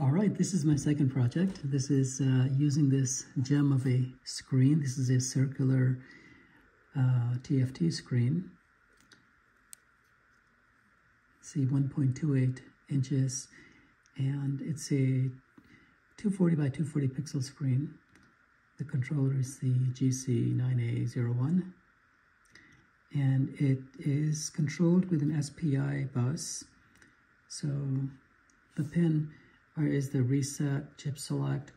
All right, this is my second project. This is uh, using this gem of a screen. This is a circular uh, TFT screen. See, 1.28 inches, and it's a 240 by 240 pixel screen. The controller is the GC9A01, and it is controlled with an SPI bus. So the pin or is the reset, chip select,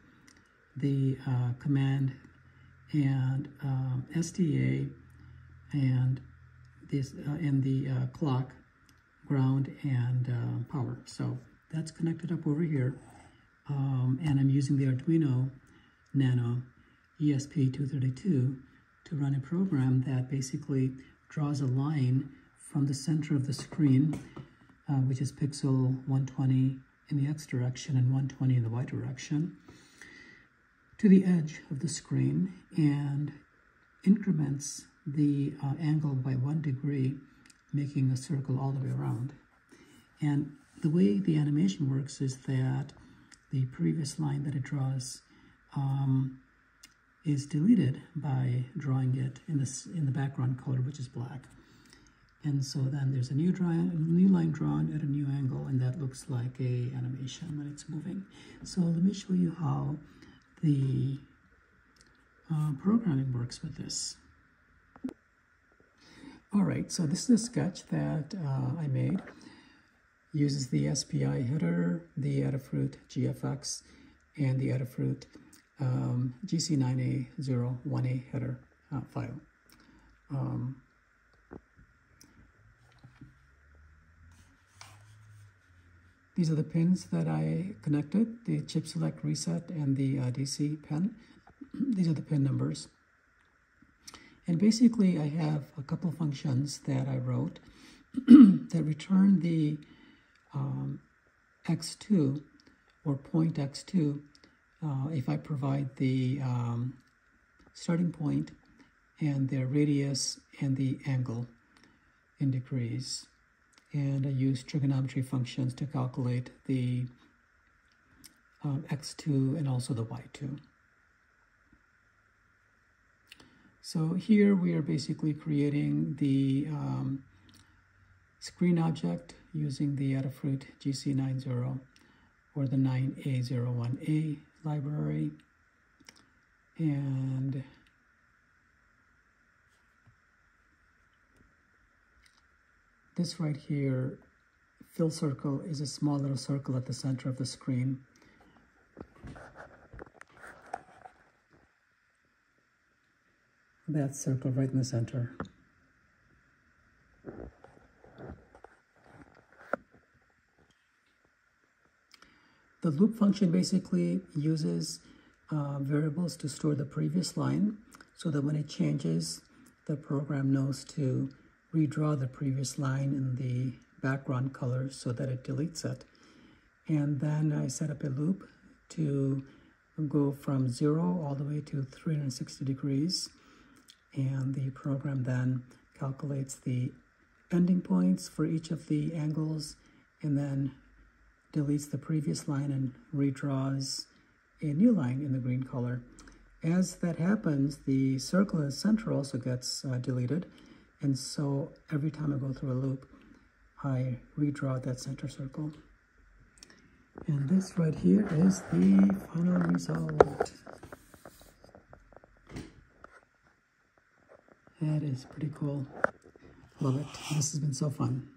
the uh, command, and um, SDA, and this uh, and the uh, clock, ground, and uh, power. So that's connected up over here, um, and I'm using the Arduino Nano ESP232 to run a program that basically draws a line from the center of the screen, uh, which is pixel 120 in the x direction and 120 in the y direction to the edge of the screen and increments the uh, angle by one degree, making a circle all the way around. And the way the animation works is that the previous line that it draws um, is deleted by drawing it in, this, in the background color, which is black. And so then there's a new, a new line drawn at a new angle, and that looks like a animation when it's moving. So let me show you how the uh, programming works with this. All right, so this is a sketch that uh, I made. Uses the SPI header, the Adafruit GFX, and the Adafruit um, GC9A01A header uh, file. Um, These are the pins that I connected, the chip select reset and the uh, DC pin. These are the pin numbers. And basically I have a couple functions that I wrote that return the um, x2 or point x2 uh, if I provide the um, starting point and the radius and the angle in degrees and I use trigonometry functions to calculate the um, x2 and also the y2. So here we are basically creating the um, screen object using the Adafruit GC90 or the 9A01A library. And This right here, fill circle, is a small little circle at the center of the screen. That circle right in the center. The loop function basically uses uh, variables to store the previous line so that when it changes, the program knows to redraw the previous line in the background color so that it deletes it. And then I set up a loop to go from zero all the way to 360 degrees. And the program then calculates the ending points for each of the angles and then deletes the previous line and redraws a new line in the green color. As that happens, the circle in the center also gets uh, deleted and so every time I go through a loop, I redraw that center circle. And this right here is the final result. That is pretty cool. Love it. This has been so fun.